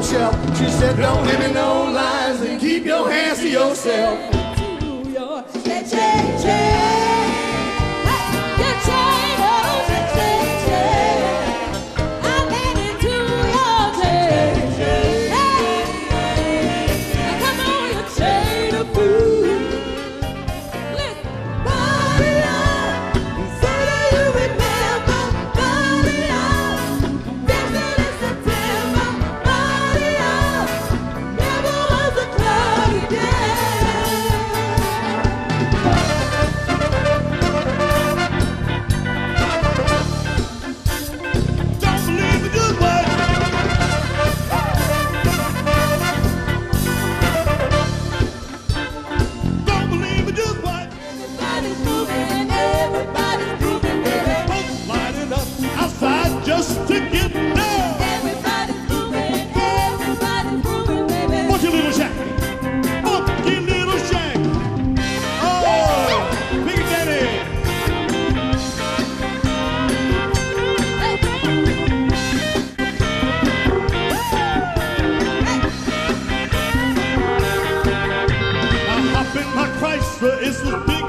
no. She said, don't give me no lies and keep your hands to yourself. Jesus tem